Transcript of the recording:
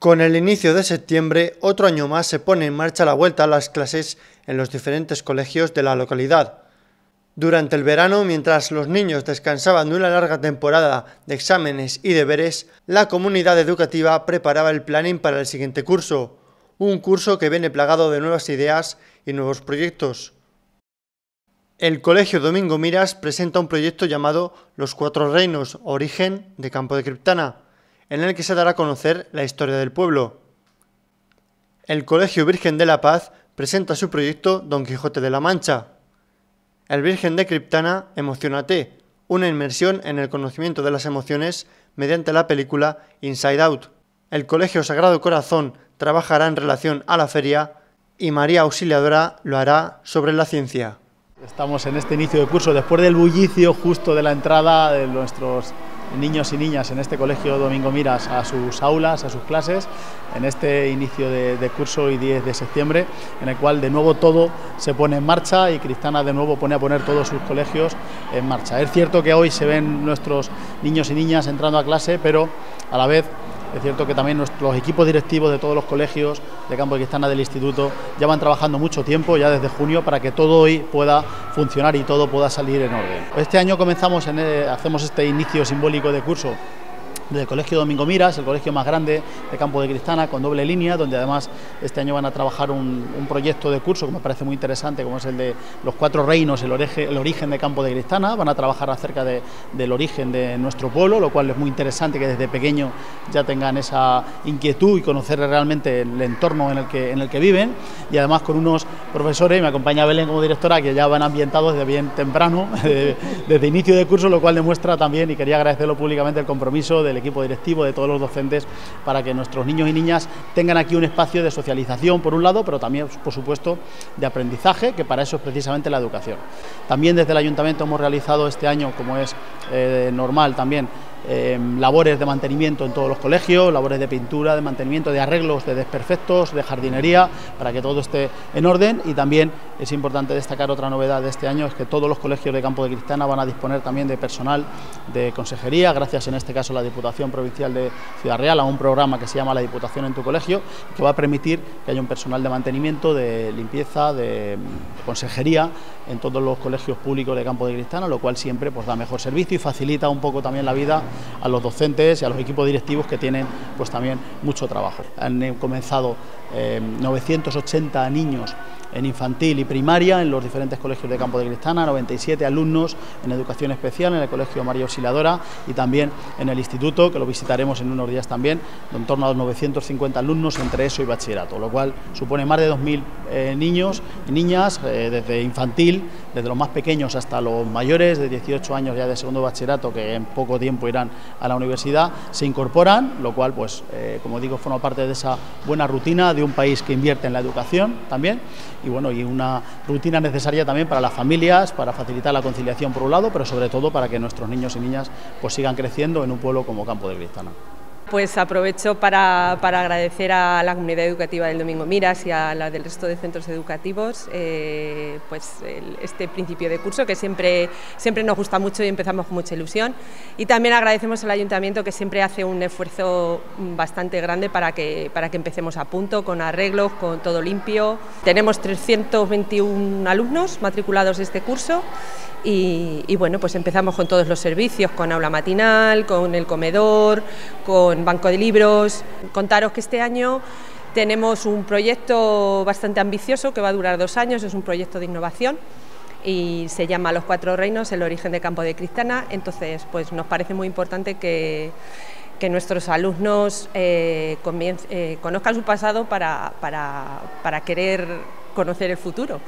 Con el inicio de septiembre, otro año más se pone en marcha la vuelta a las clases en los diferentes colegios de la localidad. Durante el verano, mientras los niños descansaban de una larga temporada de exámenes y deberes, la comunidad educativa preparaba el planning para el siguiente curso, un curso que viene plagado de nuevas ideas y nuevos proyectos. El Colegio Domingo Miras presenta un proyecto llamado Los Cuatro Reinos, origen de Campo de Criptana en el que se dará a conocer la historia del pueblo. El Colegio Virgen de la Paz presenta su proyecto Don Quijote de la Mancha. El Virgen de Criptana, Emocionate, una inmersión en el conocimiento de las emociones mediante la película Inside Out. El Colegio Sagrado Corazón trabajará en relación a la feria y María Auxiliadora lo hará sobre la ciencia. Estamos en este inicio de curso, después del bullicio justo de la entrada de nuestros niños y niñas en este colegio Domingo Miras a sus aulas, a sus clases, en este inicio de, curso y 10 de septiembre, en el cual de nuevo todo se pone en marcha y Cristana de nuevo pone a poner todos sus colegios en marcha. Es cierto que hoy se ven nuestros niños y niñas entrando a clase, pero a la vez es cierto que también los equipos directivos de todos los colegios de Campo de Cristana del Instituto ya van trabajando mucho tiempo, ya desde junio, para que todo hoy pueda funcionar y todo pueda salir en orden. Este año comenzamos, en, hacemos este inicio simbólico de curso del Colegio Domingo Miras, el colegio más grande de Campo de Cristana, con doble línea, donde además este año van a trabajar un, proyecto de curso que me parece muy interesante, como es el de los cuatro reinos, el, origen de Campo de Cristana, van a trabajar acerca del origen de nuestro pueblo, lo cual es muy interesante que desde pequeño ya tengan esa inquietud y conocer realmente el entorno en el que, viven, y además con unos profesores, me acompaña Belén como directora, que ya van ambientados desde bien temprano, desde inicio de curso, lo cual demuestra también, y quería agradecerlo públicamente, el compromiso del equipo directivo, de todos los docentes, para que nuestros niños y niñas tengan aquí un espacio de socialización, por un lado, pero también, por supuesto, de aprendizaje, que para eso es precisamente la educación. También desde el ayuntamiento hemos realizado este año, como es eh, normal también, Em, labores de mantenimiento en todos los colegios, labores de pintura, de mantenimiento, de arreglos de desperfectos, de jardinería, para que todo esté en orden. Y también es importante destacar otra novedad de este año, es que todos los colegios de Campo de Cristana van a disponer también de personal de consejería, gracias en este caso a la Diputación Provincial de Ciudad Real, a un programa que se llama La Diputación en tu colegio, que va a permitir que haya un personal de mantenimiento, de limpieza, de, consejería en todos los colegios públicos de Campo de Cristana, lo cual siempre pues, da mejor servicio y facilita un poco también la vida a los docentes y a los equipos directivos que tienen pues también mucho trabajo. Han eh, comenzado 980 eh, niños en infantil y primaria en los diferentes colegios de Campo de Cristana, 97 alumnos en educación especial en el Colegio María Auxiliadora y también en el instituto, que lo visitaremos en unos días también, en torno a los 950 alumnos entre eso y bachillerato, lo cual supone más de 2.000 eh, niños y niñas desde infantil, desde los más pequeños hasta los mayores de 18 años ya de segundo bachillerato, que en poco tiempo irán a la universidad se incorporan, lo cual, pues, eh, como digo, forma parte de esa buena rutina de un país que invierte en la educación también y bueno, y una rutina necesaria también para las familias, para facilitar la conciliación por un lado, pero sobre todo para que nuestros niños y niñas pues sigan creciendo en un pueblo como Campo de Cristana. Pues aprovecho para, agradecer a la comunidad educativa del Domingo Miras y a la del resto de centros educativos eh, pues este principio de curso que siempre, siempre nos gusta mucho y empezamos con mucha ilusión. Y también agradecemos al ayuntamiento que siempre hace un esfuerzo bastante grande para que, para que empecemos a punto, con arreglos, con todo limpio. Tenemos 321 alumnos matriculados este curso y, bueno, pues empezamos con todos los servicios, con aula matinal, con el comedor, con banco de libros. Contaros que este año tenemos un proyecto bastante ambicioso que va a durar dos años, es un proyecto de innovación y se llama Los Cuatro Reinos, el origen de Campo de Cristana. Entonces, pues nos parece muy importante que, nuestros alumnos eh, eh, conozcan su pasado para querer conocer el futuro.